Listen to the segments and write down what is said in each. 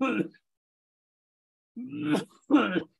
Mm-hmm.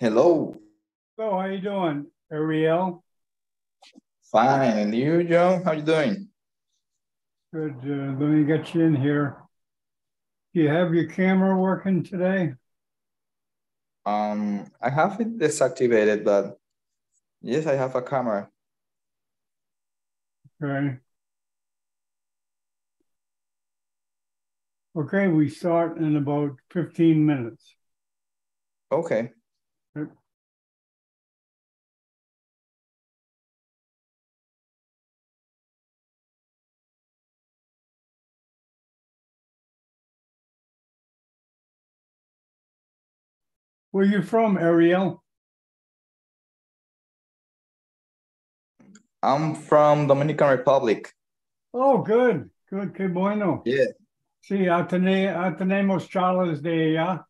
Hello. So how you doing, Ariel? Fine. And you, Joe? How you doing? Good. Uh, let me get you in here. Do you have your camera working today? Um, I have it deactivated, but yes, I have a camera. Okay. Okay, we start in about 15 minutes. Okay. Where you from, Ariel? I'm from Dominican Republic. Oh, good. Good. Que bueno. Yeah. Sí, tenemos charlas de allá.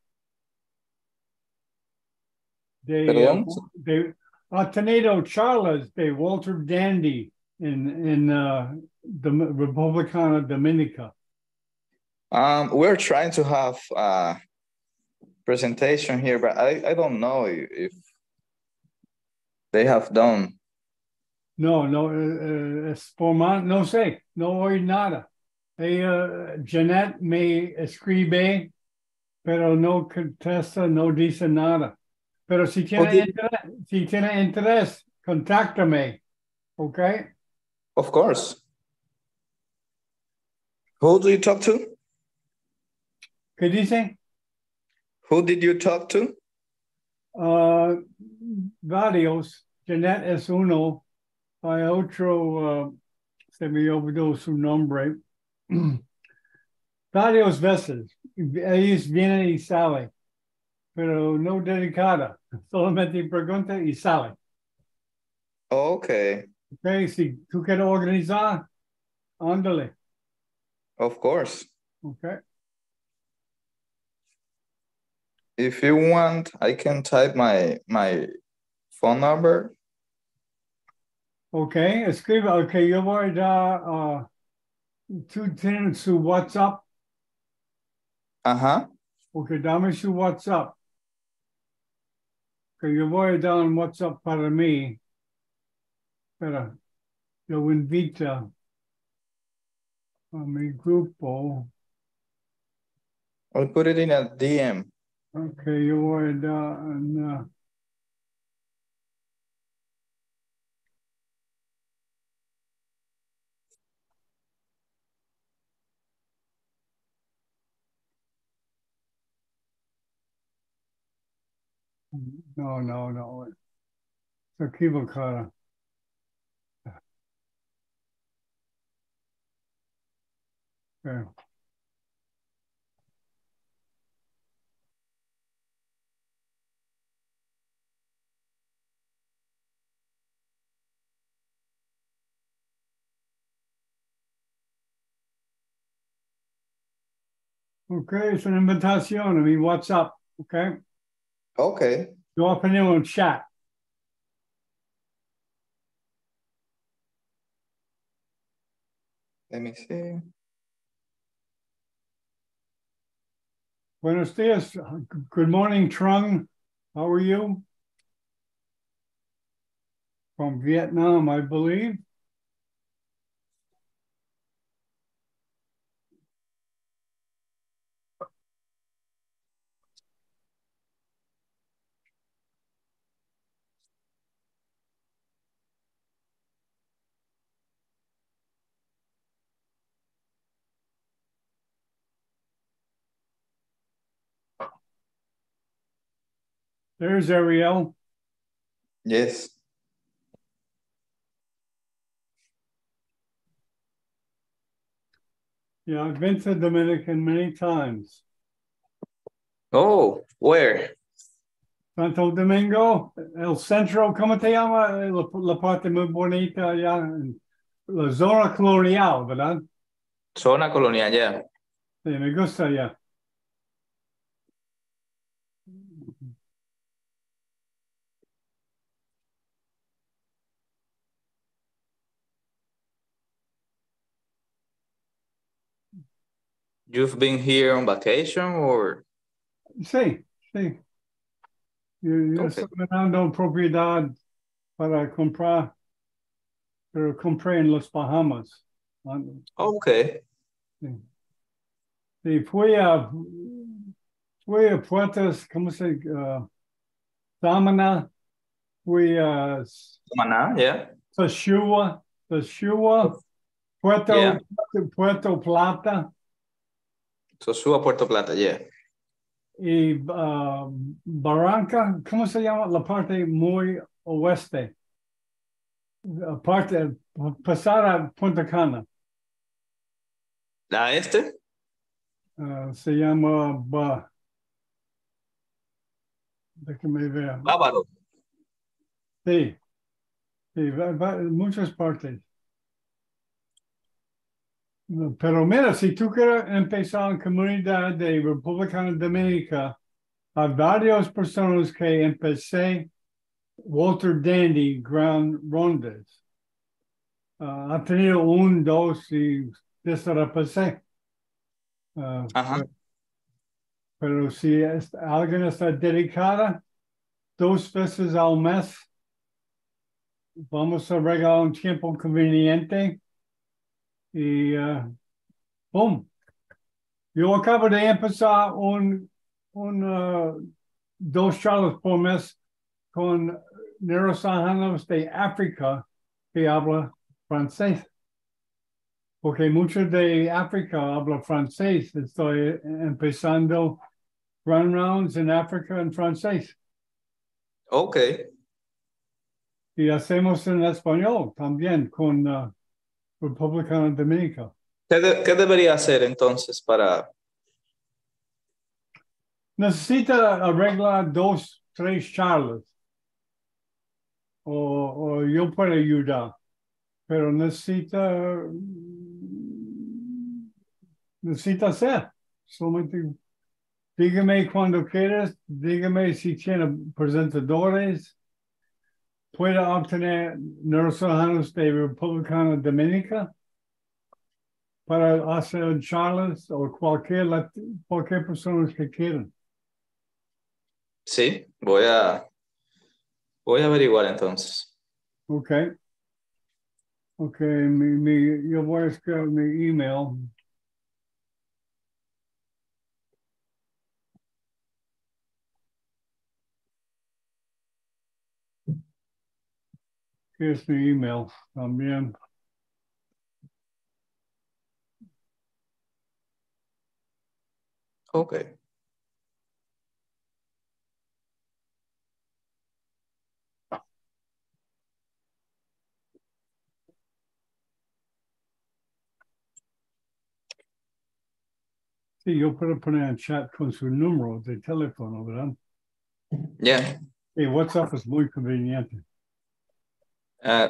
De, Perdón? de, ha tenido charlas de Walter Dandy in, in uh, the Republicana Dominica. Um, we're trying to have a presentation here, but I, I don't know if they have done. No, no, uh, es formal, no sé, no oí nada. Ella, Jeanette me escribe, pero no contesta, no dice nada. Pero si tiene, Okay. interés, si tiene interés, contáctame. ¿Ok? Of course. Who do you talk to? ¿Qué dice? Who did you talk to? Uh, varios. Jeanette es uno. Hay otro, uh, se me olvidó su nombre. Varios veces. Ellos vienen y salen. Pero no dedicada. Solamente pregunta y sale. Okay, Ok, si tú quieres organizar, ándale. of course. Ok. If you want, I can type my my phone number. Ok, escribe. Ok, yo voy a dar. Uh, tú tienes su WhatsApp. Uh-huh. Ok, dame su WhatsApp. Que yo voy a dar un WhatsApp para mí. Espera, yo invito a mi grupo. I'll put it in a DM. Ok, yo voy a dar un, uh, No, no, no. It's equivocada. Okay. Okay, it's an invitation. I mean, what's up? okay? Okay. Voy a poner un chat. Let me see. Buenos dias. Good morning, Trung. How are you? From Vietnam, I believe. There's Ariel. Yes. Yeah, I've been to Dominican many times. Oh, where? Santo Domingo, El Centro, ¿cómo te llama? La, la parte muy bonita allá la zona colonial, ¿verdad? Zona colonial, yeah. Sí, me gusta allá. You've been here on vacation or? Sí, sí. Yo, yo Ok. estoy mirando propiedad para comprar, pero compré en los Bahamas. Ah, Ok. Y fui a, fui a Puertas, ¿cómo se dice? Uh, Samana, fui a Maná, yeah. Sashua, Sashua, Puerto, Yeah. Puerto Plata Sosúa, Puerto Plata, yeah. y uh, Barranca, ¿cómo se llama? La parte muy oeste. La Parte, pasar a Punta Cana. ¿La este? Uh, se llama, ba, déjame ver. Bávaro. Sí, sí, va- va- muchas partes. Pero mira, si tú quieres empezar en comunidad de República Dominicana, hay varias personas que empecé Walter Dandy Grand Rondas. Ah, ha tenido un, dos y la pasé. Ah, Ajá. Pero si es- alguien está dedicada dos veces al mes, vamos a regalar un tiempo conveniente y uh, ¡pum! Yo acabo de empezar un, un uh, dos charlas por mes con neurocirujanos de África que habla francés. Porque muchos de África habla francés. Estoy empezando run rounds en África en francés. Ok. Y hacemos en español también con uh, República Dominicana. ¿Qué, de- qué debería hacer entonces para... Necesita arreglar dos, tres charlas. O, o yo puedo ayudar. Pero necesita. Necesita hacer. Solamente dígame cuando quieras. Dígame si tiene presentadores. Puede obtener neurocirujanos de República Dominicana para hacer charlas o cualquier, cualquier persona que quieran. Sí, voy a... Voy a averiguar entonces. Ok. Ok, mi, mi, yo voy a escribir mi email. Here's mi email también. Ok. Sí, yo puedo poner en chat con su número de teléfono, ¿verdad? Yeah. Y WhatsApp es muy conveniente. Uh,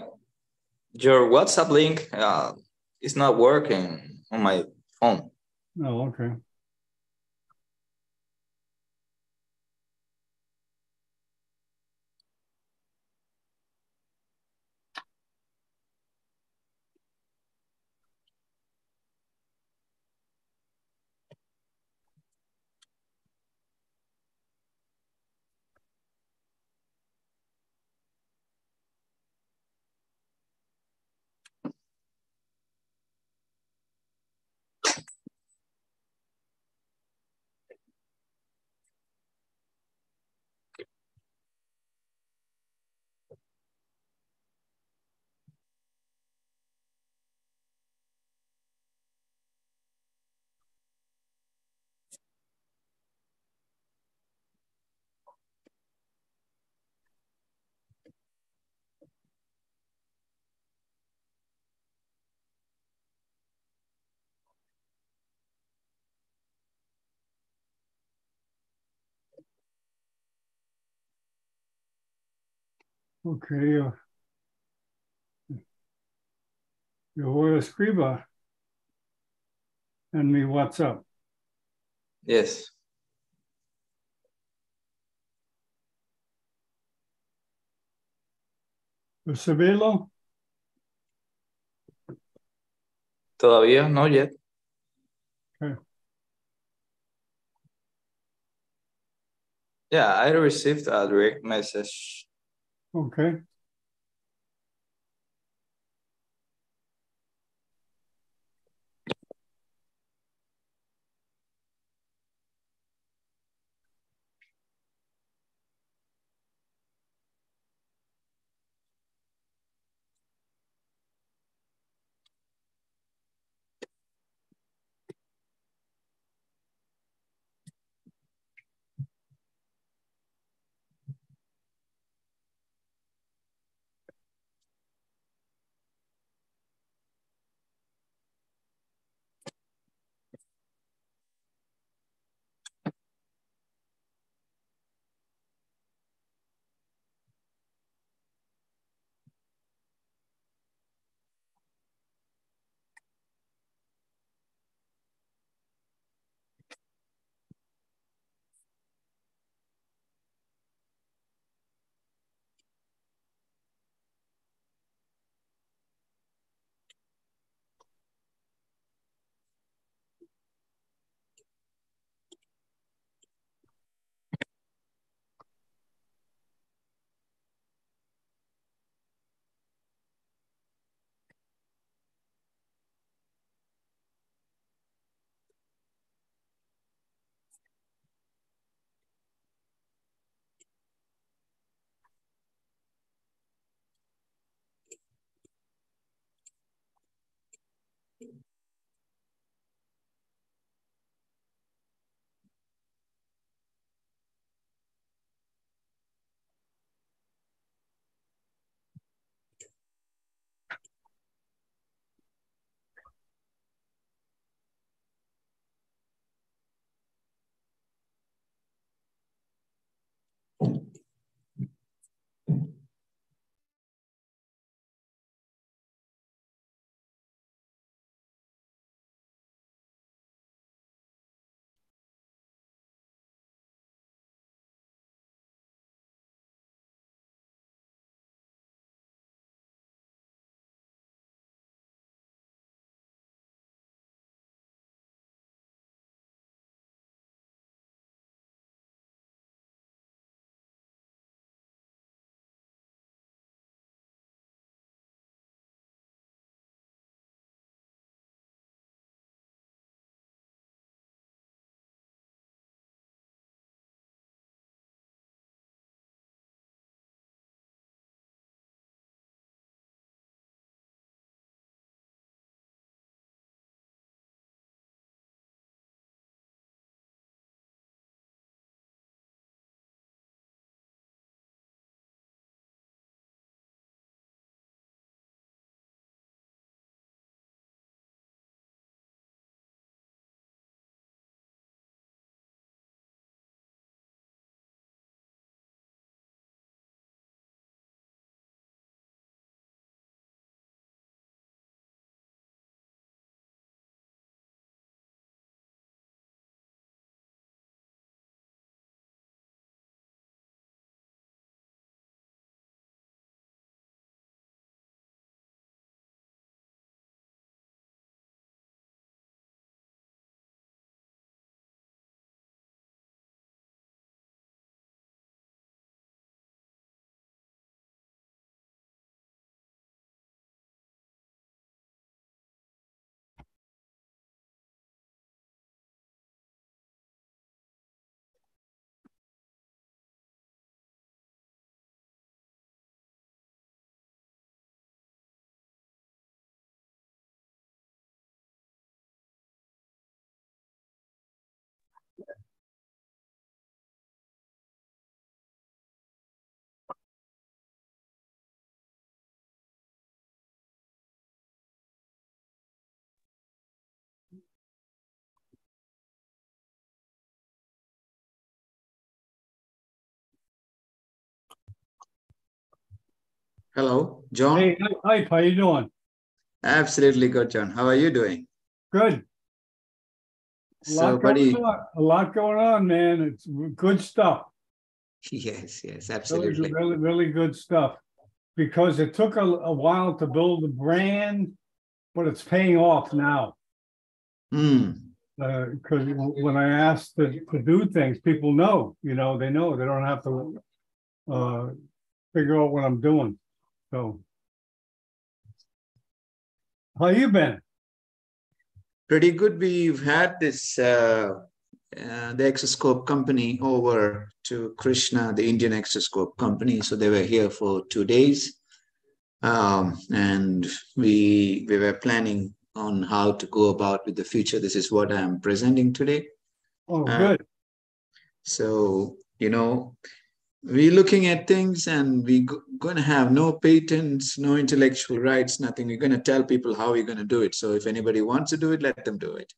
your WhatsApp link uh, is not working on my phone. Oh, okay. Ok. Yo, yo voy a escribir en mi WhatsApp. Yes. ¿Recibirlo? Todavía no yet. Okay. Yeah, I received a direct message. Okay. Hello, John. Hey, hi, how you doing? Absolutely good, John. How are you doing? Good. A So, lot buddy, on, a lot going on, man. It's good stuff. yes, yes, absolutely. really, really good stuff. Because it took a, a while to build the brand, but it's paying off now. Hmm. because when I ask to, to do things, people know, you know, they know, they don't have to uh, figure out what I'm doing. So. How you been? Pretty good. We've had this uh, uh, the Exoscope company over to Krishna, the Indian Exoscope company. So they were here for two days, um, and we we were planning on how to go about with the future. This is what I'm presenting today. Oh, uh, good. So you know, we're looking at things and we're going to have no patents, no intellectual rights, nothing. We're going to tell people how we're going to do it. So if anybody wants to do it, let them do it.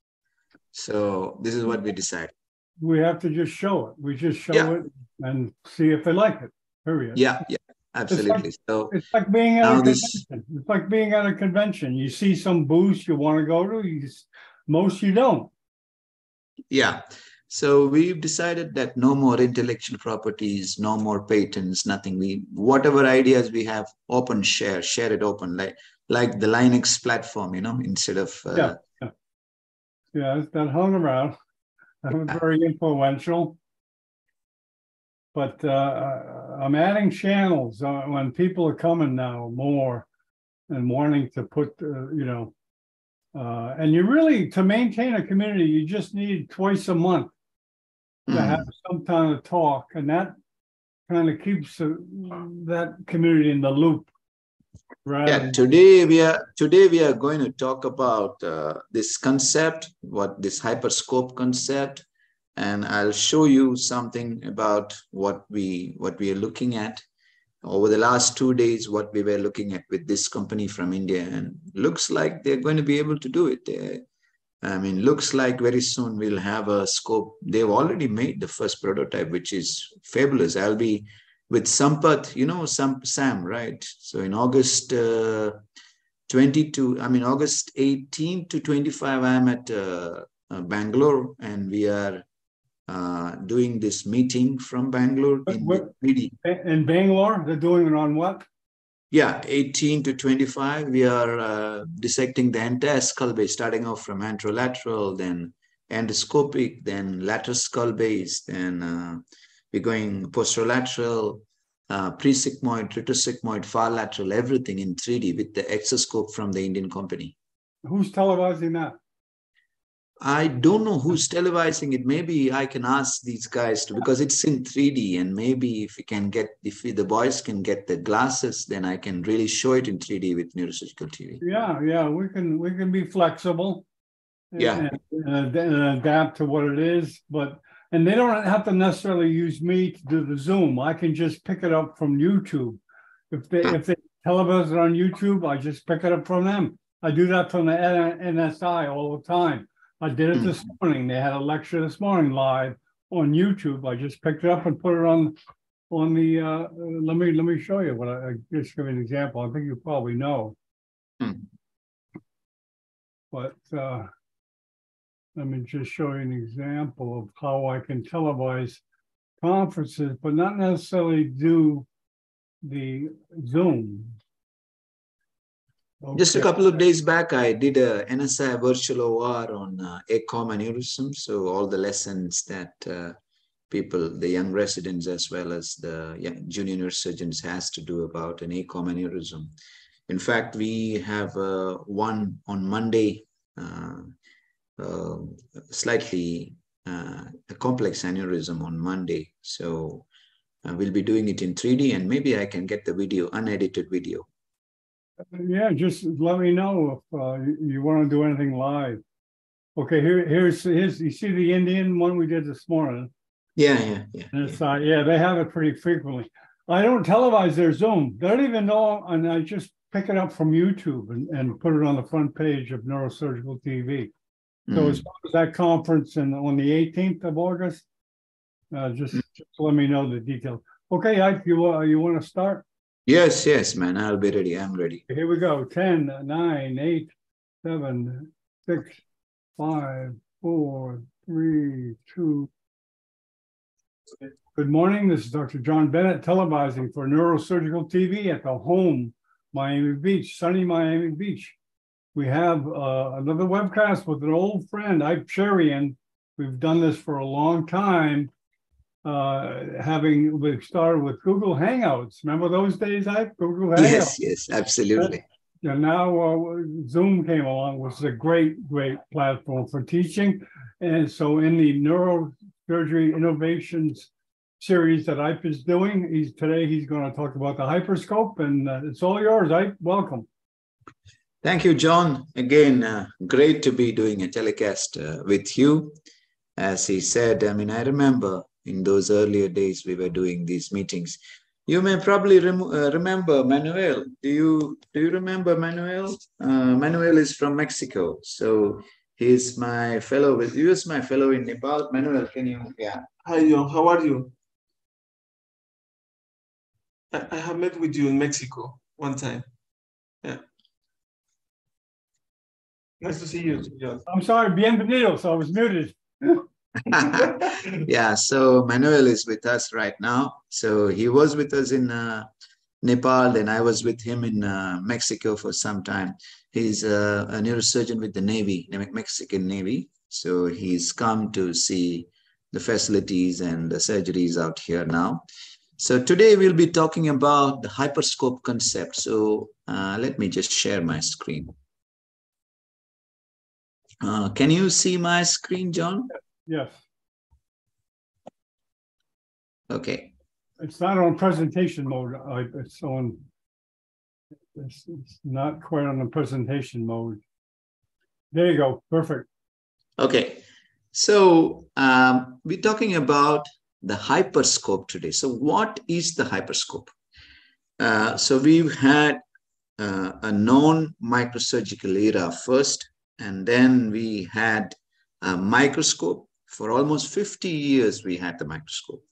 So this is what we decided. We have to just show it. We just show yeah. it and see if they like it. Period. Yeah, yeah, absolutely. It's like, so it's like being at a this... convention. It's like being at a convention. You see some booth you want to go to. You just, most you don't. Yeah. So we've decided that no more intellectual properties, no more patents, nothing. We whatever ideas we have, open share, share it open, like like the Linux platform, you know, instead of uh, yeah, yeah, yeah, that hung around. That was very influential. But uh, I'm adding channels uh, when people are coming now more and wanting to put, uh, you know, uh, and you really to maintain a community, you just need twice a month to mm. have some kind of talk, and that kind of keeps that community in the loop. Right. Yeah. Today we are today we are going to talk about uh, this concept, what this hyperscope concept, and I'll show you something about what we what we are looking at over the last two days what we were looking at with this company from india and looks like they're going to be able to do it they I mean, looks like very soon we'll have a scope. They've already made the first prototype, which is fabulous. I'll be with Sampath, you know, Sam, Sam right? So in August uh, 22, I mean, August 18 to 25, I'm at uh, uh, Bangalore and we are uh, doing this meeting from Bangalore in, what, in Bangalore, they're doing it on what? Yeah, 18 to 25, we are uh, dissecting the entire skull base, starting off from anterolateral, then endoscopic, then lateral skull base, then uh, we're going posterolateral, uh, pre-sigmoid, far lateral, everything in 3D with the exoscope from the Indian company. Who's televising that? I don't know who's televising it. Maybe I can ask these guys to because it's in 3D, and maybe if we can get if the boys can get the glasses, then I can really show it in 3D with neurosurgical TV. Yeah, yeah, we can we can be flexible. Yeah, and, and adapt to what it is, but and they don't have to necessarily use me to do the Zoom. I can just pick it up from YouTube. If they hmm. if they televise it on YouTube, I just pick it up from them. I do that from the NSI all the time. I did it this mm-hmm. morning. They had a lecture this morning live on YouTube. I just picked it up and put it on on the. Uh, let me let me show you what I, I just give you an example. I think you probably know, mm. but uh, let me just show you an example of how I can televise conferences, but not necessarily do the Zoom. Okay. Just a couple of days back, I did a NSI virtual OR on uh, ACOM aneurysm. So all the lessons that uh, people, the young residents as well as the young junior neurosurgeons has to do about an ACOM aneurysm. In fact, we have uh, one on Monday, uh, uh, slightly uh, a complex aneurysm on Monday. So we'll be doing it in 3D and maybe I can get the video, unedited video yeah, just let me know if uh, you, want to do anything live. Okay, here, here's his. You see the Indian one we did this morning. Yeah, yeah, yeah. And it's, yeah. Uh, yeah, they have it pretty frequently. I don't televise their Zoom. They don't even know, and I just pick it up from YouTube and, and put it on the front page of Neurosurgical TV. So mm. as far as that conference and on the 18th of August, uh, just, mm. just let me know the details. Okay, Ike, you uh, you want to start? Yes, yes, man. I'll be ready. I'm ready. Here we go 10, 9, 8, 7, 6, 5, 4, 3, 2. Good morning. This is Dr. John Bennett televising for Neurosurgical TV at the home, Miami Beach, sunny Miami Beach. we have uh, another webcast with an old friend, Ike Cherian. We've done this for a long time. Uh, having we started with Google Hangouts. Remember those days, I Google Hangouts. Yes, yes, absolutely. And now uh, Zoom came along, which is a great, great platform for teaching. And so, in the neurosurgery innovations series that Ike is doing, he's today he's going to talk about the hyperscope, and uh, it's all yours, Ike. Welcome. Thank you, John. Again, uh, great to be doing a telecast uh, with you. As he said, I mean, I remember in those earlier days we were doing these meetings. You may probably rem uh, remember Manuel. Do you do you remember Manuel? Uh, Manuel is from Mexico, so he's my fellow. With you is my fellow in Nepal. Manuel, can you? Yeah. Hi, John. How are you? I, I have met with you in Mexico one time. Yeah. Nice to see you, John. I'm sorry, bienvenidos. I was muted. yeah, so Manuel is with us right now. So he was with us in uh, Nepal, then I was with him in uh, Mexico for some time. He's uh, a neurosurgeon with the Navy, Mexican Navy. So he's come to see the facilities and the surgeries out here now. So today we'll be talking about the hyperscope concept. So uh, let me just share my screen. Uh, can you see my screen, John? Yes. Okay. It's not on presentation mode. It's on, it's, it's not quite on the presentation mode. There you go. Perfect. Okay. So um, we're talking about the hyperscope today. So what is the hyperscope? Uh, so we've had uh, a known microsurgical era first, and then we had a microscope. For almost 50 years, we had the microscope.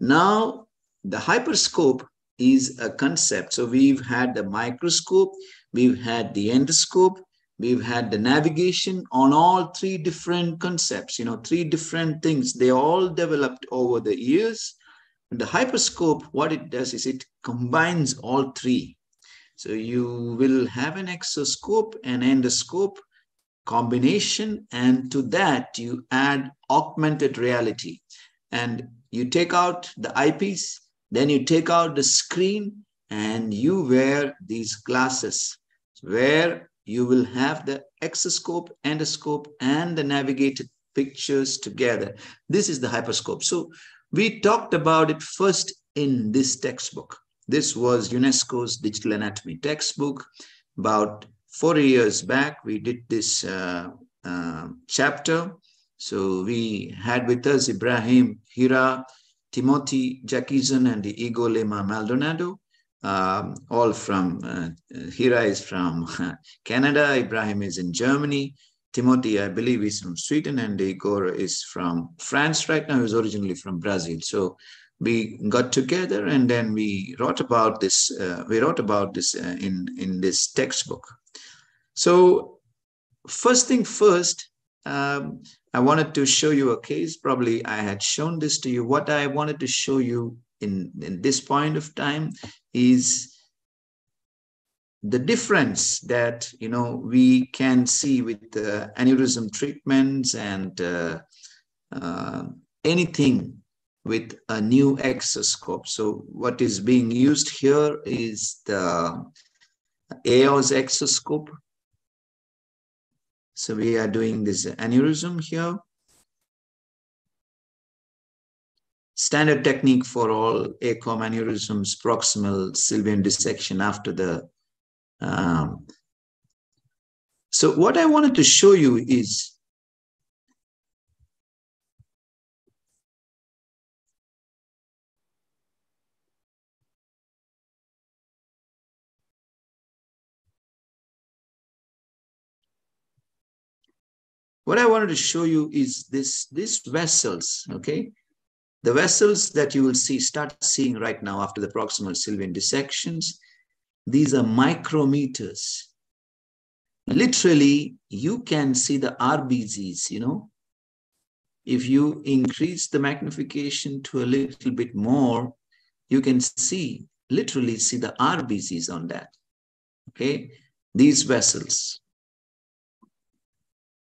Now, the hyperscope is a concept. So we've had the microscope, we've had the endoscope, we've had the navigation on all three different concepts, you know, three different things. They all developed over the years. And The hyperscope, what it does is it combines all three. So you will have an exoscope, an endoscope, combination and to that you add augmented reality. And you take out the eyepiece then you take out the screen and you wear these glasses where you will have the exoscope endoscope and the navigated pictures together. This is the hyperscope. So we talked about it first in this textbook. This was unesco's digital anatomy textbook about four years back, we did this uh, uh, chapter. So we had with us Ibrahim Hira, Timothée Jacquesson, and Igor Lima Maldonado, um, all from, uh, Hira is from Canada, Ibrahim is in Germany, Timothy, I believe, is from Sweden, and Igor is from France right now. He's originally from Brazil. So we got together and then we wrote about this. Uh, we wrote about this uh, in in this textbook. So first thing first, um, I wanted to show you a case. Probably I had shown this to you. What I wanted to show you in, in this point of time is the difference that you know we can see with the aneurysm treatments and uh, uh, anything with a new exoscope. So what is being used here is the EOS exoscope so we are doing this aneurysm here. Standard technique for all ACOM aneurysms, proximal sylvian dissection after the. Um, so what I wanted to show you is What I wanted to show you is this, these vessels, okay? The vessels that you will see, start seeing right now after the proximal sylvian dissections, these are micrometers. Literally, you can see the RBCs, you know. If you increase the magnification to a little bit more, you can see, literally see the RBCs on that, okay? These vessels,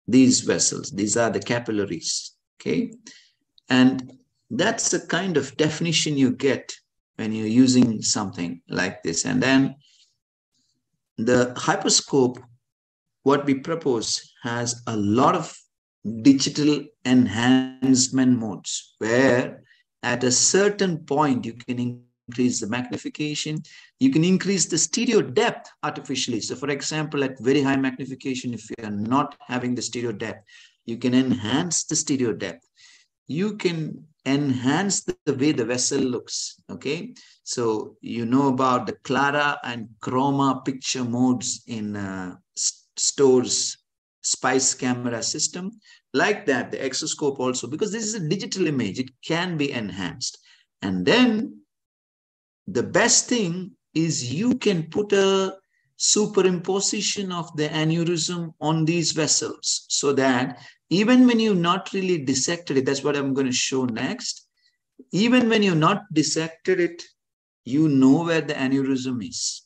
these vessels. These are the capillaries, okay? And that's the kind of definition you get when you're using something like this. And then the hyperscope, what we propose, has a lot of digital enhancement modes where at a certain point you can increase the magnification. You can increase the stereo depth artificially. So for example at very high magnification if you are not having the stereo depth you can enhance the stereo depth. You can enhance the, the way the vessel looks okay? So you know about the clara and chroma picture modes in uh, Storz SPIES camera system. Like that the exoscope also because this is a digital image it can be enhanced. And then the best thing is you can put a superimposition of the aneurysm on these vessels so that even when you not really dissected it that's what i'm going to show next even when you not dissected it you know where the aneurysm is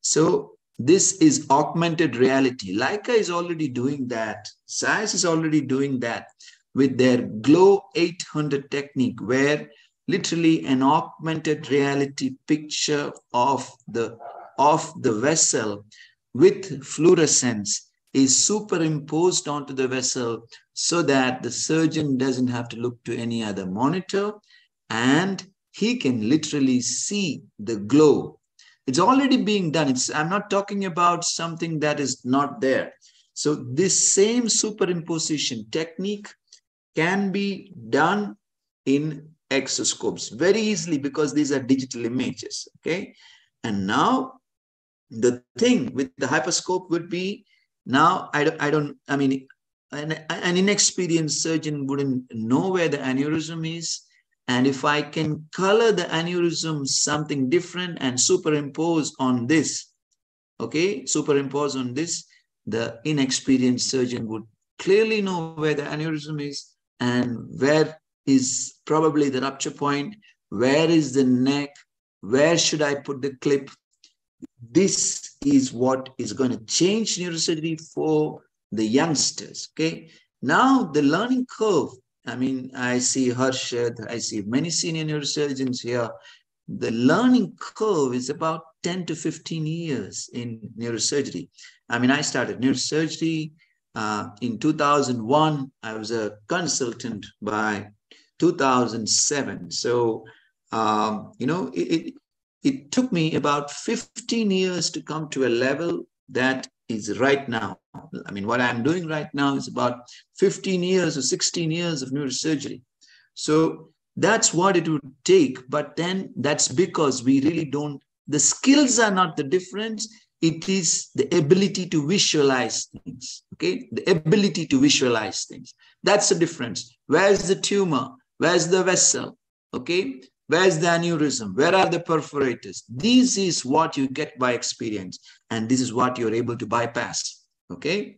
so this is augmented reality. Leica is already doing that. Zeiss is already doing that with their Glow 800 technique, where literally an augmented reality picture of the, of the vessel with fluorescence is superimposed onto the vessel so that the surgeon doesn't have to look to any other monitor and he can literally see the glow it's already being done. It's, I'm not talking about something that is not there. So this same superimposition technique can be done in exoscopes very easily because these are digital images, okay? And now the thing with the hyperscope would be, now I don't, I don't, I mean, an, an inexperienced surgeon wouldn't know where the aneurysm is and if I can color the aneurysm something different and superimpose on this, okay, superimpose on this, the inexperienced surgeon would clearly know where the aneurysm is and where is probably the rupture point, where is the neck, where should I put the clip. This is what is going to change neurosurgery for the youngsters, okay? Now the learning curve I mean, I see Harshad, I see many senior neurosurgeons here. The learning curve is about 10 to 15 years in neurosurgery. I mean, I started neurosurgery uh, in 2001. I was a consultant by 2007. So, um, you know, it, it, it took me about 15 years to come to a level that is right now. I mean, what I'm doing right now is about 15 years or 16 years of neurosurgery. So that's what it would take. But then that's because we really don't, the skills are not the difference. It is the ability to visualize things. Okay. The ability to visualize things. That's the difference. Where's the tumor? Where's the vessel? Okay. Where's the aneurysm? Where are the perforators? This is what you get by experience. And this is what you're able to bypass. Okay.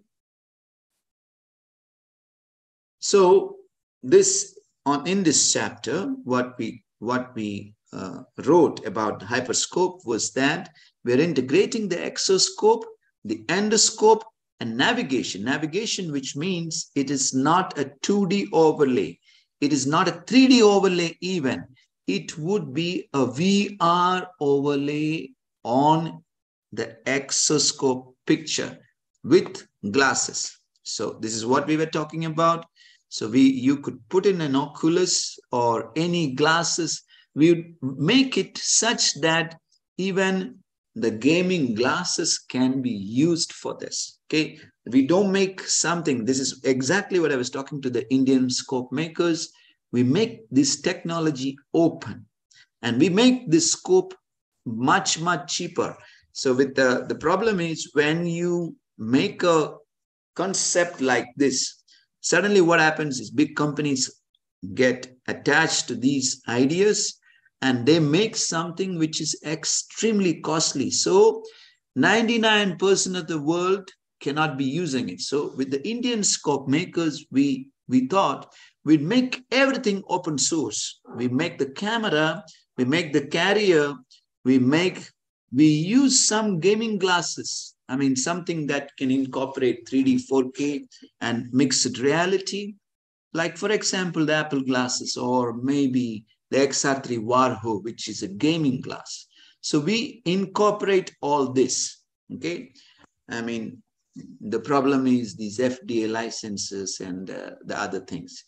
So this on in this chapter, what we what we uh, wrote about hyperscope was that we're integrating the exoscope, the endoscope, and navigation. Navigation, which means it is not a 2D overlay. It is not a 3D overlay even it would be a VR overlay on the exoscope picture with glasses. So this is what we were talking about. So we you could put in an Oculus or any glasses. We would make it such that even the gaming glasses can be used for this. Okay, we don't make something. This is exactly what I was talking to the Indian scope makers we make this technology open and we make this scope much, much cheaper. So with the, the problem is when you make a concept like this, suddenly what happens is big companies get attached to these ideas and they make something which is extremely costly. So 99% of the world cannot be using it. So with the Indian scope makers, we, we thought we'd make everything open source. We make the camera, we make the carrier, we make, we use some gaming glasses. I mean, something that can incorporate 3D, 4K and mixed reality. Like, for example, the Apple glasses or maybe the XR3 Varjo, which is a gaming glass. So we incorporate all this, okay? I mean, the problem is these FDA licenses and uh, the other things.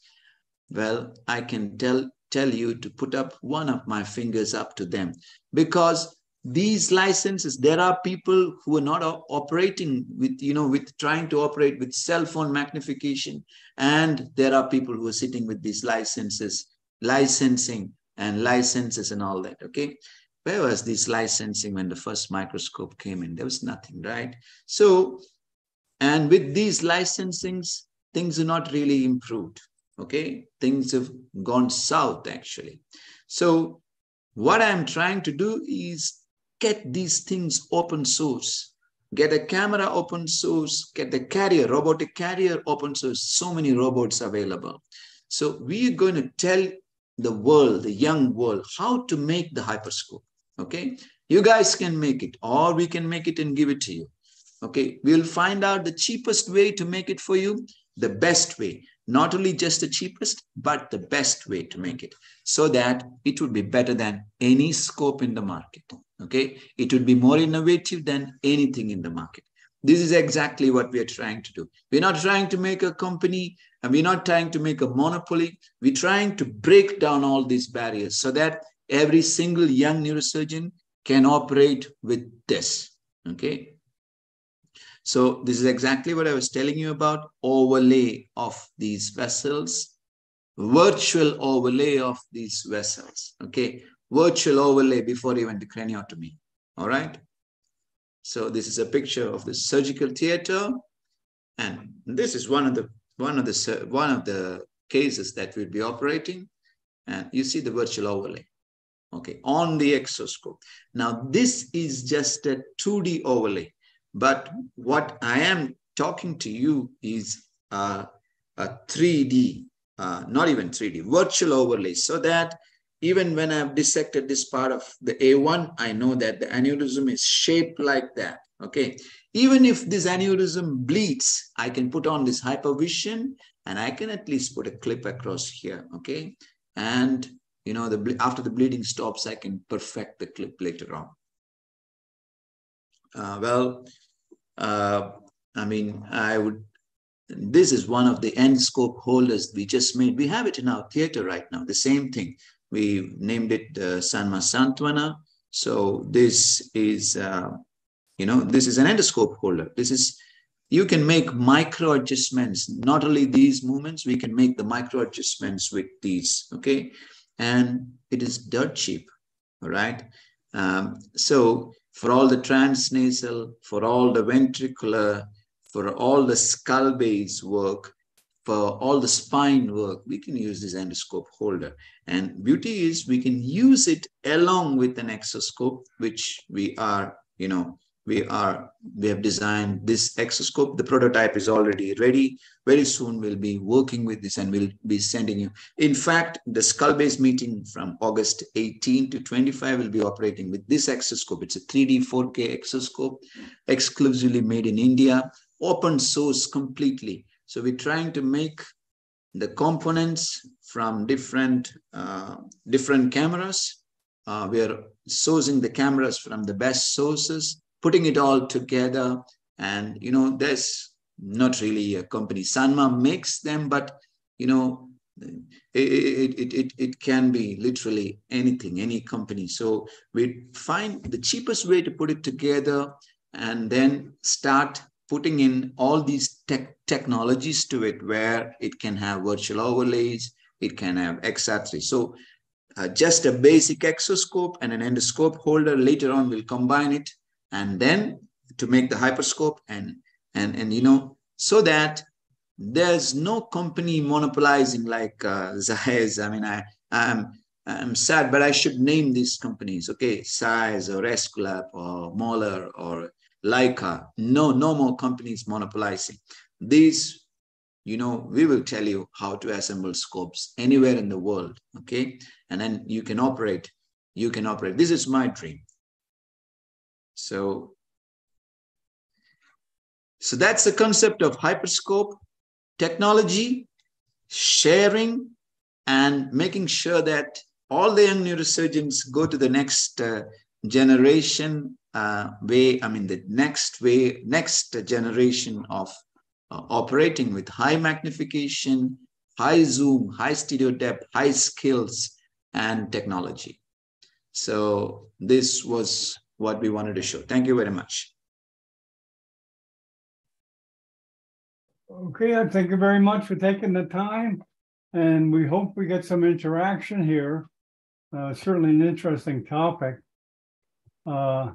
Well, I can tell tell you to put up one of my fingers up to them because these licenses there are people who are not operating with you know with trying to operate with cell phone magnification and there are people who are sitting with these licenses licensing and licenses and all that okay? Where was this licensing when the first microscope came in? There was nothing right? So and with these licensings things are not really improved okay? Things have gone south actually. So what i'm trying to do is get these things open source. Get a camera open source, get the carrier, robotic carrier open source, so many robots available. So we're going to tell the world, the young world, how to make the hyperscope. Okay. You guys can make it, or we can make it and give it to you. Okay. We'll find out the cheapest way to make it for you, the best way not only just the cheapest, but the best way to make it so that it would be better than any scope in the market. Okay. It would be more innovative than anything in the market. This is exactly what we are trying to do. We're not trying to make a company and we're not trying to make a monopoly. We're trying to break down all these barriers so that every single young neurosurgeon can operate with this. Okay. So this is exactly what I was telling you about overlay of these vessels, virtual overlay of these vessels. Okay, virtual overlay before even the craniotomy. All right. So this is a picture of the surgical theater, and this is one of the one of the one of the cases that we'll be operating, and you see the virtual overlay. Okay, on the exoscope. Now this is just a 2D overlay. But what I am talking to you is uh, a 3D, uh, not even 3D, virtual overlay, so that even when I've dissected this part of the A1, I know that the aneurysm is shaped like that. Okay. Even if this aneurysm bleeds, I can put on this hypervision and I can at least put a clip across here. Okay. And, you know, the after the bleeding stops, I can perfect the clip later on. Uh, well, uh, I mean, I would, this is one of the Endoscope holders we just made. We have it in our theater right now, the same thing. We named it uh, Sanma Santwana. So this is, uh, you know, this is an endoscope holder. This is, you can make micro adjustments. Not only these movements, we can make the micro adjustments with these, okay? And it is dirt cheap, all right? Um, so for all the transnasal, for all the ventricular, for all the skull base work, for all the spine work, we can use this endoscope holder. And beauty is we can use it along with an exoscope, which we are, you know, we are we have designed this exoscope. The prototype is already ready. Very soon we'll be working with this and we'll be sending you. In fact the skull base meeting from august 18 to 25 will be operating with this exoscope. It's a 3d 4k exoscope exclusively made in india open source completely. So we're trying to make the components from different uh, different cameras. Uh, we are sourcing the cameras from the best sources putting it all together. And, you know, there's not really a company. Sanma makes them, but, you know, it, it, it, it can be literally anything, any company. So we find the cheapest way to put it together and then start putting in all these tech technologies to it where it can have virtual overlays, it can have XR3. So uh, just a basic exoscope and an endoscope holder. Later on, we'll combine it and then to make the hyperscope and and and you know so that there's no company monopolizing like uh, Zeiss. I mean, I I'm I'm sad, but I should name these companies. Okay, Zeiss or Aesculap or Moeller or Leica. No, no more companies monopolizing. These, you know, we will tell you how to assemble scopes anywhere in the world. Okay, and then you can operate. You can operate. This is my dream. So So that's the concept of hyperscope, technology, sharing, and making sure that all the young neurosurgeons go to the next uh, generation uh, way, I mean, the next way, next generation of uh, operating with high magnification, high zoom, high stereo depth, high skills, and technology. So this was what we wanted to show. Thank you very much. Okay, I thank you very much for taking the time. And we hope we get some interaction here. Uh, certainly an interesting topic. Uh,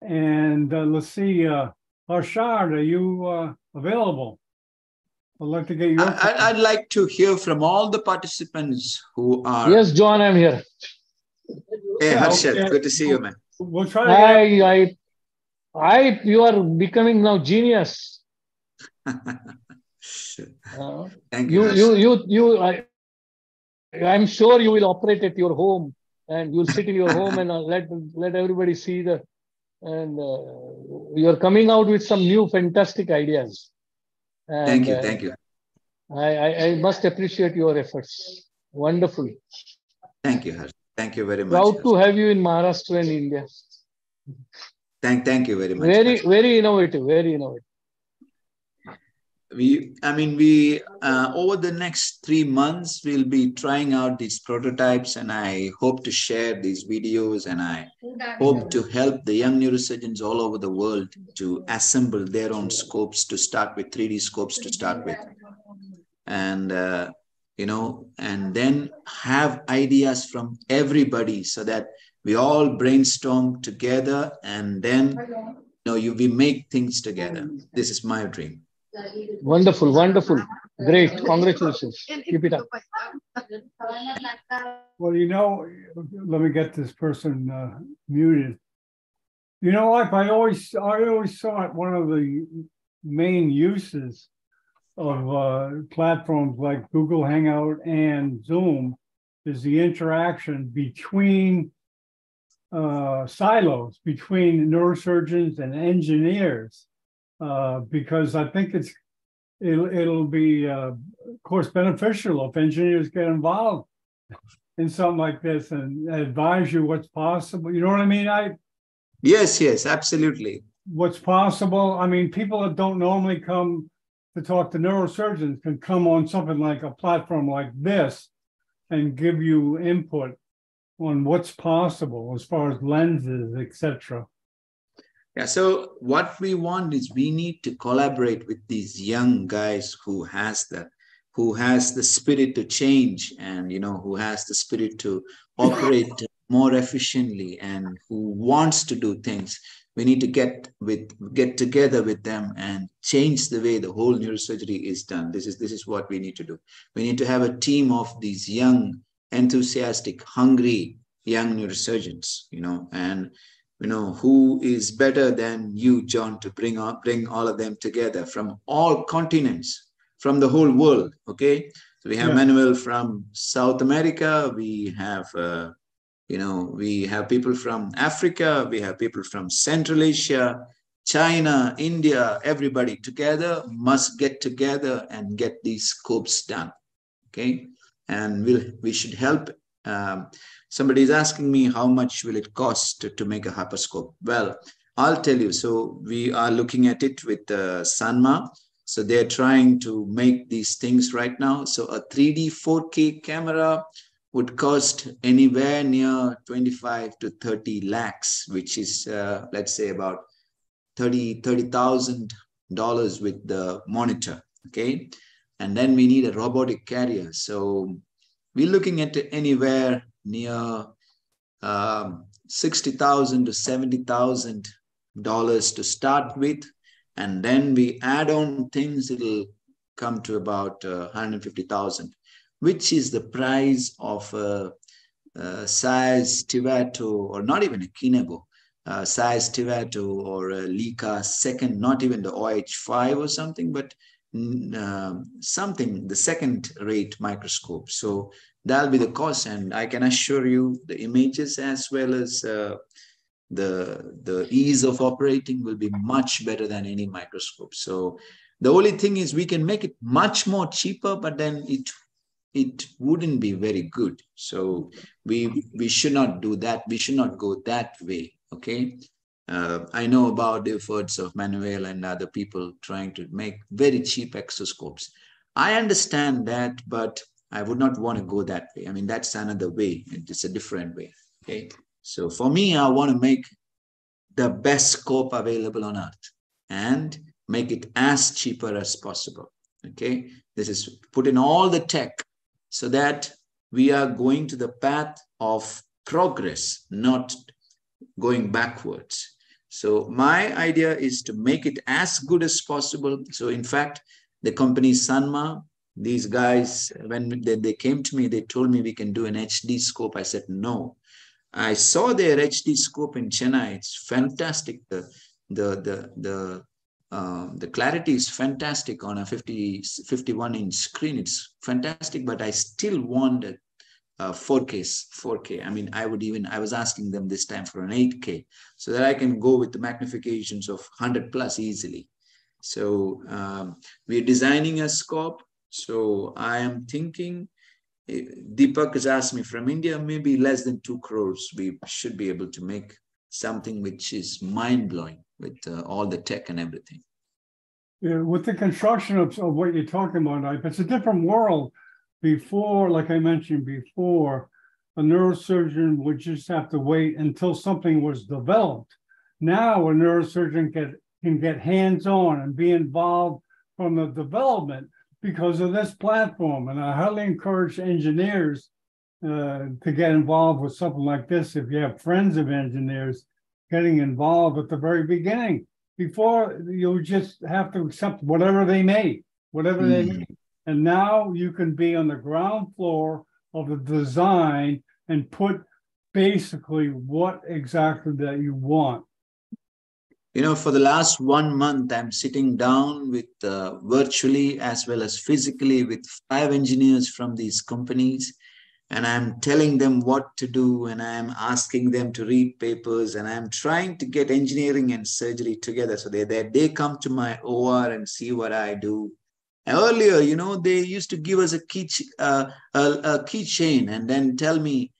and uh, let's see, uh, Harshad, are you uh, available? I'd like to get your. I, would like to hear from all the participants who are. Yes, John, I'm here. Hey, Harshad, okay. good to see you, man. We'll try. I, I, I, you are becoming now genius. uh, Thank you. You, you, you, you. I, I'm sure you will operate at your home, and you'll sit in your home and uh, let let everybody see the. And uh, you are coming out with some new fantastic ideas. And, thank you, uh, thank you. I, I, I must appreciate your efforts. Wonderful. Thank you, Harsh. Thank you very much. Proud to have you in Maharashtra and India. Thank, thank you very much. Very, very innovative. Very innovative. We, I mean, we uh, over the next three months we'll be trying out these prototypes, and I hope to share these videos, and I hope to help the young neurosurgeons all over the world to assemble their own scopes to start with 3D scopes to start with, and uh, you know, and then have ideas from everybody so that we all brainstorm together and then you know you we make things together. This is my dream. Wonderful, wonderful. Great. Congratulations. Keep it up. Well, you know, let me get this person uh, muted. You know, like I always, I always thought one of the main uses of uh, platforms like Google Hangout and Zoom is the interaction between uh, silos, between neurosurgeons and engineers, uh, because I think it's it'll, it'll be, uh, of course, beneficial if engineers get involved in something like this and advise you what's possible. You know what I mean? I yes, yes, absolutely. What's possible? I mean, people that don't normally come to talk to neurosurgeons can come on something like a platform like this and give you input on what's possible as far as lenses, etc. Yeah, so what we want is we need to collaborate with these young guys who has the who has the spirit to change and you know who has the spirit to operate more efficiently and who wants to do things we need to get with get together with them and change the way the whole neurosurgery is done. This is this is what we need to do. We need to have a team of these young enthusiastic hungry young neurosurgeons you know and you know who is better than you john to bring up bring all of them together from all continents from the whole world okay? So we have yeah. manuel from south america. We have uh, you know, we have people from Africa, we have people from Central Asia, China, India, everybody together must get together and get these scopes done. Okay. And we'll, we should help. Um, somebody is asking me how much will it cost to, to make a hyperscope? Well, I'll tell you. So we are looking at it with uh, Sanma. So they're trying to make these things right now. So a 3D 4K camera would cost anywhere near 25 to 30 lakhs, which is, uh, let's say, about 30 $30,000 with the monitor. Okay. And then we need a robotic carrier. So we're looking at anywhere near um, 60,000 to 70,000 dollars to start with. And then we add on things, it'll come to about uh, 150,000 which is the price of a, a Zeiss Tivato, or not even a Kinevo, uh, Zeiss Tivato or a Leica second, not even the OH5 or something, but uh, something, the second rate microscope. So that'll be the cost. And I can assure you the images as well as uh, the, the ease of operating will be much better than any microscope. So the only thing is we can make it much more cheaper, but then it it wouldn't be very good. So we we should not do that. We should not go that way. Okay. Uh, I know about the efforts of Manuel and other people trying to make very cheap exoscopes. I understand that, but I would not want to go that way. I mean, that's another way. It's a different way. Okay. So for me, I want to make the best scope available on earth and make it as cheaper as possible. Okay. This is put in all the tech so that we are going to the path of progress, not going backwards. So my idea is to make it as good as possible. So in fact, the company Sanma, these guys, when they, they came to me, they told me we can do an HD scope. I said, no. I saw their HD scope in Chennai. It's fantastic. The, the, the, the um, the clarity is fantastic on a 50, 51 inch screen. It's fantastic, but I still want a, a 4K, 4K. I mean, I would even, I was asking them this time for an 8K so that I can go with the magnifications of 100 plus easily. So um, we're designing a scope. So I am thinking, eh, Deepak has asked me from India, maybe less than two crores, we should be able to make something which is mind blowing with uh, all the tech and everything. Yeah, with the construction of, of what you're talking about, it's a different world. Before, like I mentioned before, a neurosurgeon would just have to wait until something was developed. Now, a neurosurgeon can, can get hands on and be involved from the development because of this platform. And I highly encourage engineers uh, to get involved with something like this. If you have friends of engineers, getting involved at the very beginning. Before you just have to accept whatever they made, whatever mm. they made. And now you can be on the ground floor of the design and put basically what exactly that you want. You know, for the last one month, I'm sitting down with uh, virtually as well as physically with five engineers from these companies and I'm telling them what to do and I'm asking them to read papers and I'm trying to get engineering and surgery together so they, they, come to my OR and see what I do. Earlier, you know, they used to give us a key, uh, a, a keychain and then tell me,